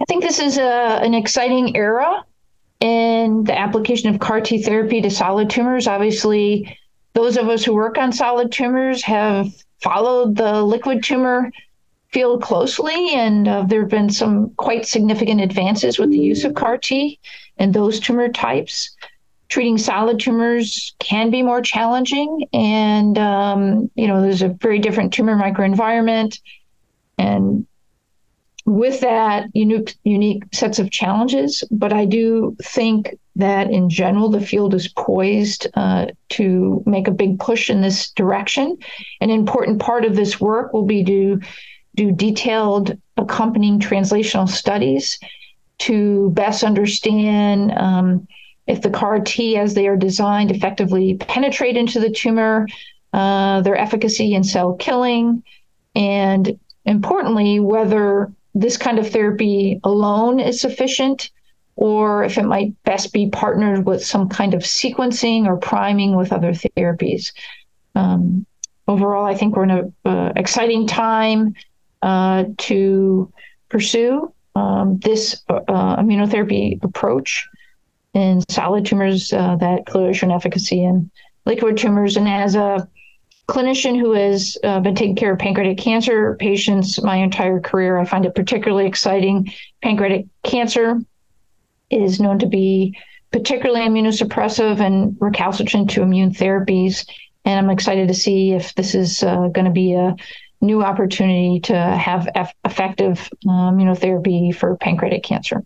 I think this is a, an exciting era in the application of CAR T therapy to solid tumors. Obviously, those of us who work on solid tumors have followed the liquid tumor field closely, and uh, there have been some quite significant advances with the use of CAR T in those tumor types. Treating solid tumors can be more challenging, and um, you know there's a very different tumor microenvironment, and with that unique unique sets of challenges but i do think that in general the field is poised uh, to make a big push in this direction. An important part of this work will be to do detailed accompanying translational studies to best understand um, if the CAR T, as they are designed, effectively penetrate into the tumor, uh, their efficacy in cell killing, and importantly, whether this kind of therapy alone is sufficient or if it might best be partnered with some kind of sequencing or priming with other therapies. Um, overall, I think we're in an uh, exciting time uh, to pursue um, this uh, immunotherapy approach in solid tumors uh, that clearly show efficacy in liquid tumors. And as a clinician who has uh, been taking care of pancreatic cancer patients my entire career. I find it particularly exciting. Pancreatic cancer is known to be particularly immunosuppressive and recalcitrant to immune therapies. And I'm excited to see if this is uh, going to be a new opportunity to have eff- effective uh, immunotherapy for pancreatic cancer.